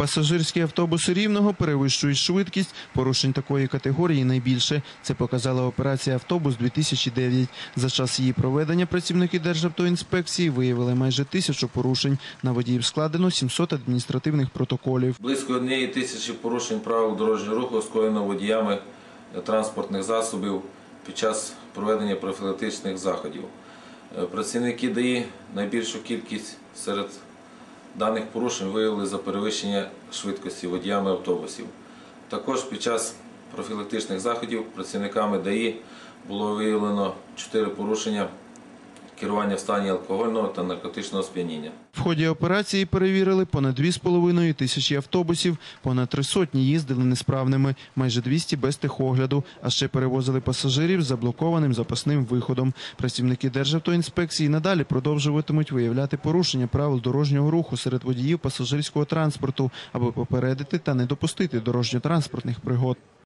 Пасажирські автобуси рівного перевищують швидкість. Порушень такої категорії найбільше. Це показала операція Автобус 2009 За час її проведення працівники Державтоінспекції виявили майже тисячу порушень. На водіїв складено 700 адміністративних протоколів. Близько однієї тисячі порушень правил дорожнього руху скоєно водіями транспортних засобів під час проведення профілактичних заходів. Е, Працівники ДАІ найбільшу кількість серед даних порушень виявили за перевищення швидкості водіями автобусів. Також під час профілактичних заходів працівниками ДАІ було виявлено 4 порушення керування в стані алкогольного та наркотичного сп'яніння. В ході операції перевірили понад 2,5 тисячі автобусів, понад три сотні їздили несправними, майже 200 без техогляду, а ще перевозили пасажирів з заблокованим запасним виходом. Працівники Державтоінспекції надалі продовжуватимуть виявляти порушення правил дорожнього руху серед водіїв пасажирського транспорту, аби попередити та не допустити дорожньо-транспортних пригод.